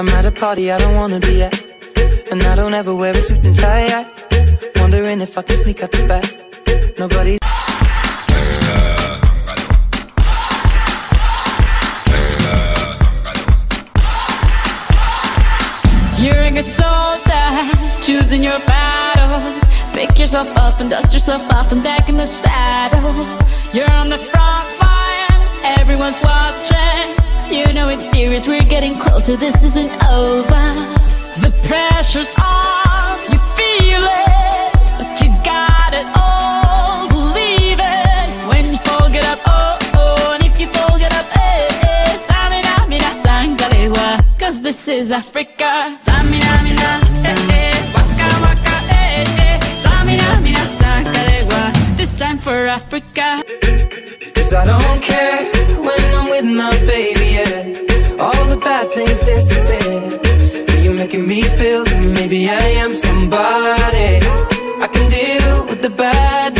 I'm at a party I don't wanna be at. And I don't ever wear a suit and tie yet. Wondering if I can sneak out the back. Nobody. You're a good soldier, choosing your battle. Pick yourself up and dust yourself off and back in the saddle. You're on the front it's serious, we're getting closer, this isn't over. The pressure's on, you feel it, but you got it all. Believe it when you fall, get up, oh oh, and if you fall, get up, eh eh. Samina, mina, sangalewa, cause this is Africa. Samina, mina, eh eh, waka waka, eh eh. Samina, mina, sangalewa, this time for Africa. Cause I don't care I am somebody. I can deal with the bad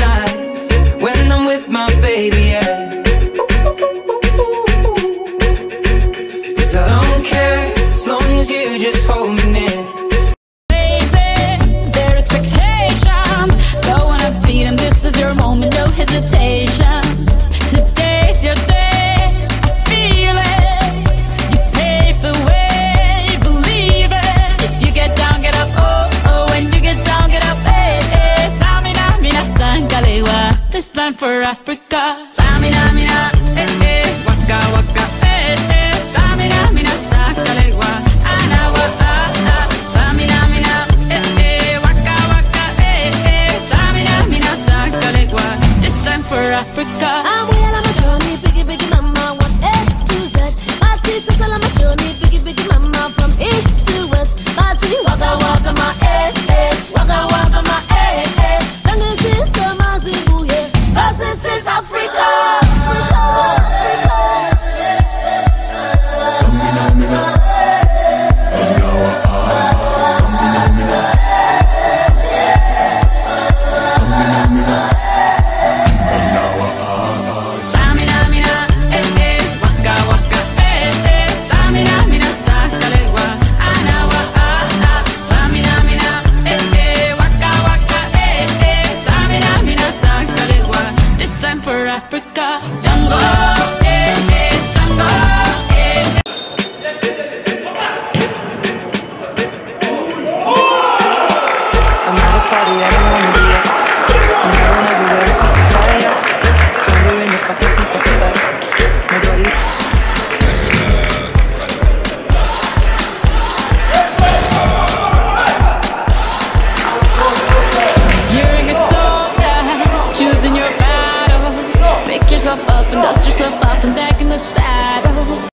sangalewa. This time for Africa. Tamina, mina, eh eh. Waka waka, eh eh. Tamina, mina, sangalewa. Anawa, ah ah. Samina, mina, eh eh. Waka waka, eh eh. Samina, mina, sangalewa. This time for Africa. I'm well on my journey, biggie, biggie, mama, one A to Z. My sisters all on my journey, for Africa. Jungle, eh eh. Jungle, eh. I'm I don't wanna be at. I don't ever wear a suit and tie yet. Wondering if I can sneak out